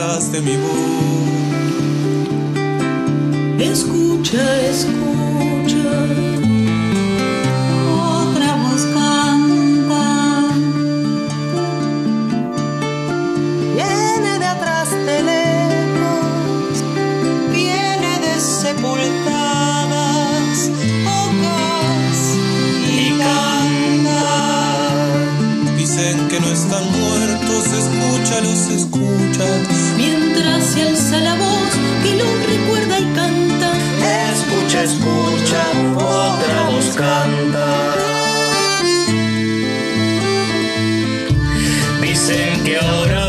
de mi voz. Escucha, escucha. Otra voz canta. Viene de atrás de lejos. Viene de sepultadas bocas y canta. Dicen que no están muertos, canta. Dicen que ahora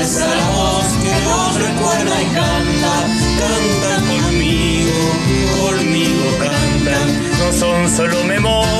es voz que nos recuerda y canta, canta conmigo, conmigo cantan. No son solo memorias